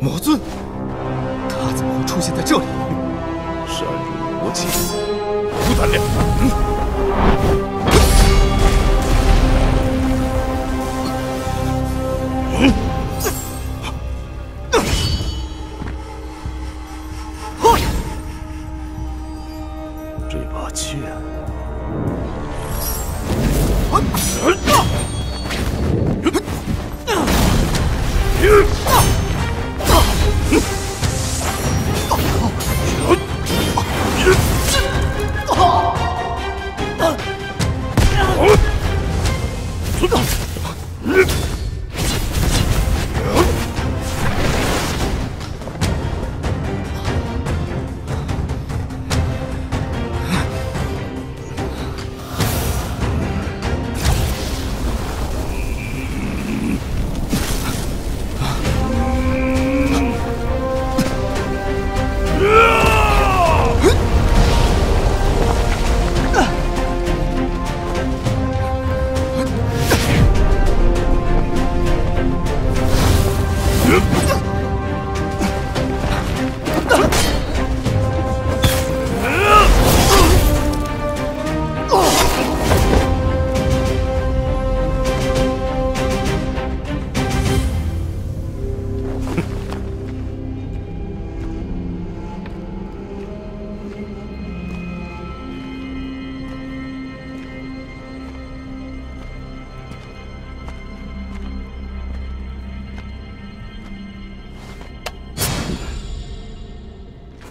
魔尊，他怎么会出现在这里？山如魔气，有胆量！这把剑。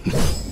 嗯。